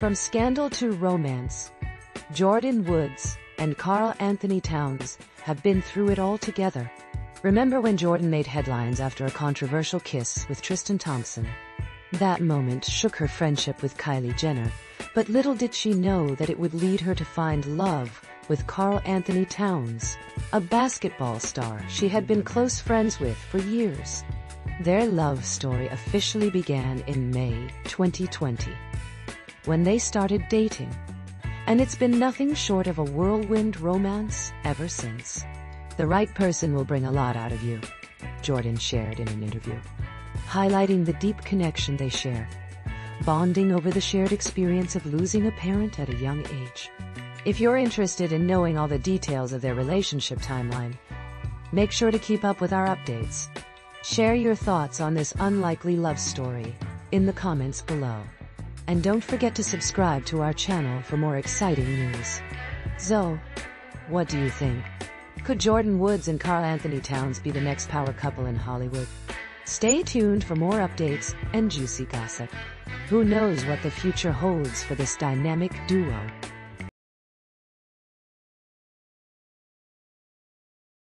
From scandal to romance, Jordyn Woods and Karl-Anthony Towns have been through it all together. Remember when Jordyn made headlines after a controversial kiss with Tristan Thompson? That moment shook her friendship with Kylie Jenner, but little did she know that it would lead her to find love with Karl-Anthony Towns, a basketball star she had been close friends with for years. Their love story officially began in May 2020, when they started dating. And it's been nothing short of a whirlwind romance ever since. The right person will bring a lot out of you, Jordyn shared in an interview, highlighting the deep connection they share, bonding over the shared experience of losing a parent at a young age. If you're interested in knowing all the details of their relationship timeline, make sure to keep up with our updates. Share your thoughts on this unlikely love story in the comments below. And don't forget to subscribe to our channel for more exciting news. Zoe, what do you think? Could Jordyn Woods and Karl-Anthony Towns be the next power couple in Hollywood? Stay tuned for more updates and juicy gossip. Who knows what the future holds for this dynamic duo?